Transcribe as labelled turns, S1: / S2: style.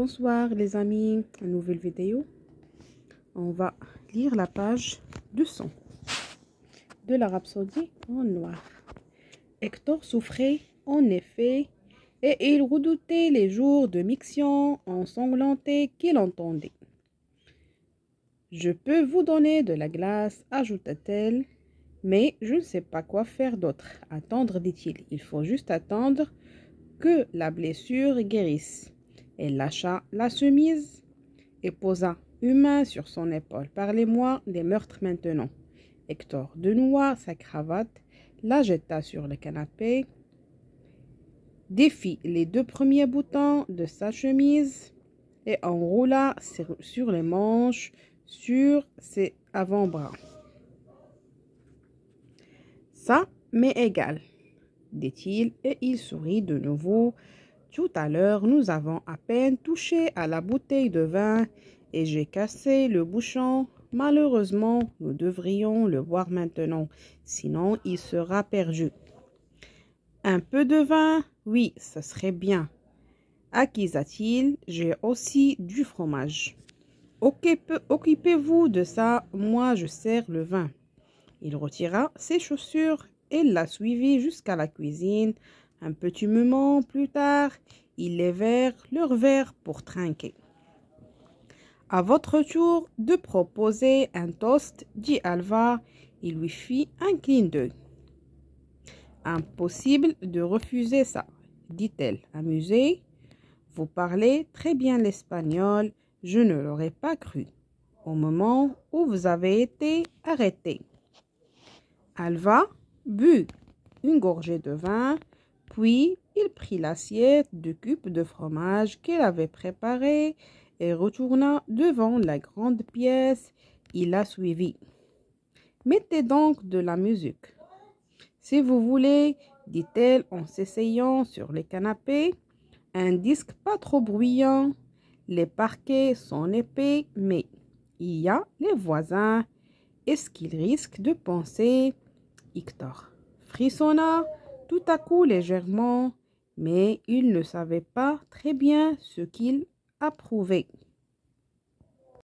S1: Bonsoir les amis, une nouvelle vidéo. On va lire la page 200 de la Rhapsodie en noir. Hector souffrait en effet et il redoutait les jours de mixion ensanglantés qu'il entendait. Je peux vous donner de la glace, ajouta-t-elle, mais je ne sais pas quoi faire d'autre. Attendre, dit-il. Il faut juste attendre que la blessure guérisse. Elle lâcha la chemise et posa une main sur son épaule. Parlez-moi des meurtres maintenant. Hector denoua sa cravate, la jeta sur le canapé, défit les deux premiers boutons de sa chemise et enroula sur les manches sur ses avant-bras. Ça m'est égal, dit-il, et il sourit de nouveau. Tout à l'heure, nous avons à peine touché à la bouteille de vin et j'ai cassé le bouchon. Malheureusement, nous devrions le boire maintenant, sinon il sera perdu. Un peu de vin, oui, ce serait bien. Acquisa-t-il, j'ai aussi du fromage. Occupez-vous de ça, moi je sers le vin. Il retira ses chaussures et la suivit jusqu'à la cuisine. Un petit moment plus tard, ils levèrent leur verre pour trinquer. À votre tour de proposer un toast, dit Alva. Il lui fit un clin d'œil. Impossible de refuser ça, dit-elle, amusée. Vous parlez très bien l'espagnol je ne l'aurais pas cru au moment où vous avez été arrêté. Alva but une gorgée de vin, puis il prit l'assiette de cube de fromage qu'il avait préparée et retourna devant la grande pièce. Il la suivit. Mettez donc de la musique. Si vous voulez, dit-elle en s'essayant sur le canapé, un disque pas trop bruyant les parquets sont épais, mais il y a les voisins. Est-ce qu'ils risquent de penser? Hector frissonna tout à coup légèrement, mais il ne savait pas très bien ce qu'il approuvait.